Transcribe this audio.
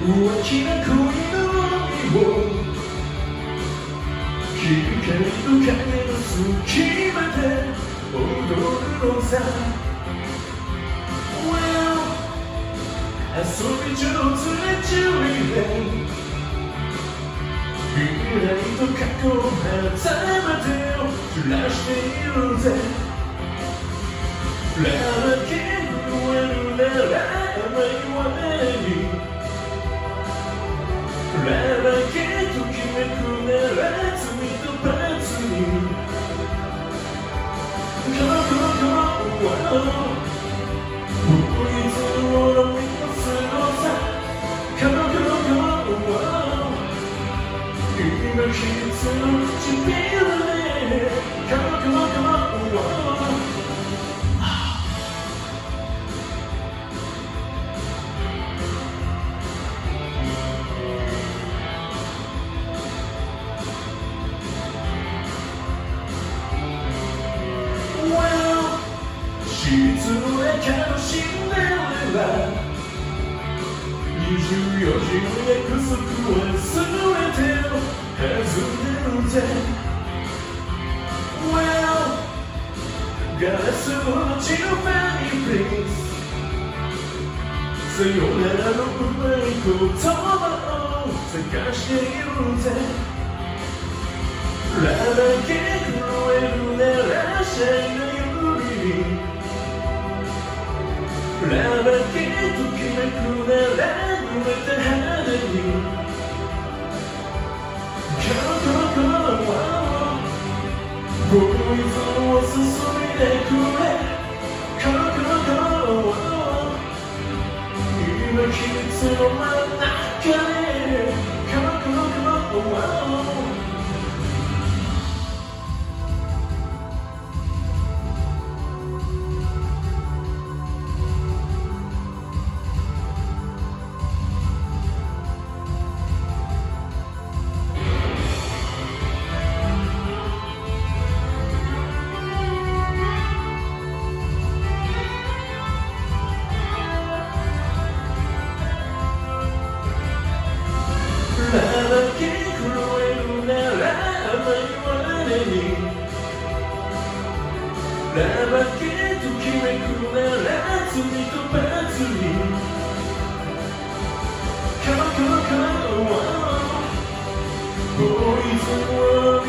浮気な恋の海を光と影の隙間で踊るのさ Well 遊び上手なジュリー未来と過去の狭間でを照らしているぜラバケ震える Emotions to be the Come on, come on, come on. Whoa. かのシンデレラ24時の約束は全てを弾んでるぜ Well ガラスのちのファニープリンスさよならのうまい言葉を探しているぜラバケ震えるならシャイラバケときめくなら濡れた肌に Come on, come on, come on 僕の依存を注いでくれ Come on, come on, come on 今秘密の前 world